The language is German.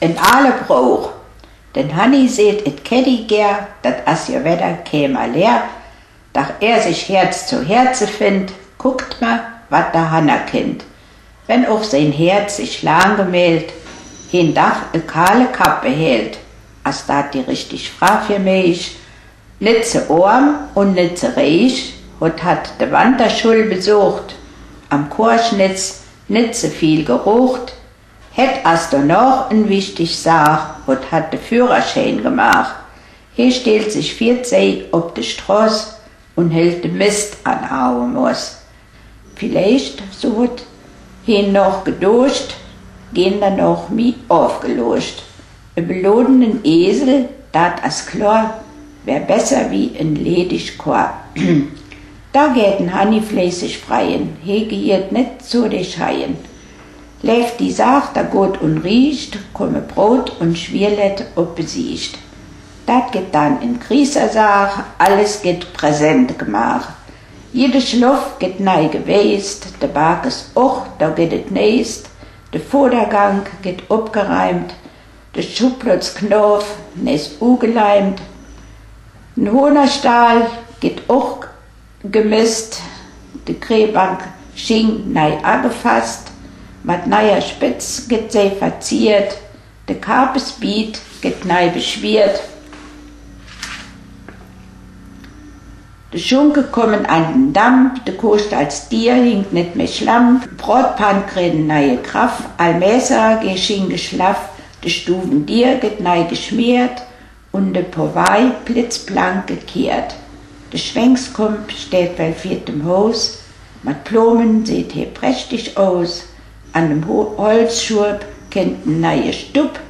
in alle Bruch. Denn Hanni seht et Keddy ger, dat as ihr Wetter käme leer, dach er sich Herz zu Herze find, guckt ma, wat da Hanna kind. Wenn auch sein Herz sich lang gemeldet, hin dach e kahle Kappe hält, as dat die richtig Frage für mich, nitze Orm und nitze Reich, hot hat de Wanderschul besucht, am Chorschnitz nitze viel gerucht, Het as du noch ein wichtig Sach, hot hat de Führerschein gemacht. Hier stellt sich vierzehn ob de Stross und hält de Mist an Aue muss. Vielleicht, so wird hin noch geduscht, gehen dann noch mi aufgelöscht. E belodenen Esel, dat as klar, wär besser wie ein ledig Chor. da gäten Hanni fleißig freien, hege hiert net zu de Scheien. Läuft die Sach, da gut und riecht, komme Brot und Schwierlet ob besiegt. Dat geht dann in Krisersach, alles geht präsent gemacht. Jede Schluff geht nei gewest, der Bag ist och, da geht et nächst, der Vordergang geht abgereimt, der Schubplatz Knopf nächst ugeleimt, ein Hohnerstahl geht auch gemisst, die Kräbank schien nei angefasst, mit neuer Spitz geht sie verziert, de Karpesbiet geht nei beschwert. De Schunke kommen an den Damm, de Kost als Tier hinkt net mehr Schlamm, Brotpan kriegen neue Kraft, Almesser geschehen geschlaff, de Stufen Dier geht nei geschmiert und de Powei blitzblank gekehrt. De Schwenkskump steht bei viertem Haus, mit Blumen sieht hier prächtig aus, an dem Holzschurb kennt ein neue Stub,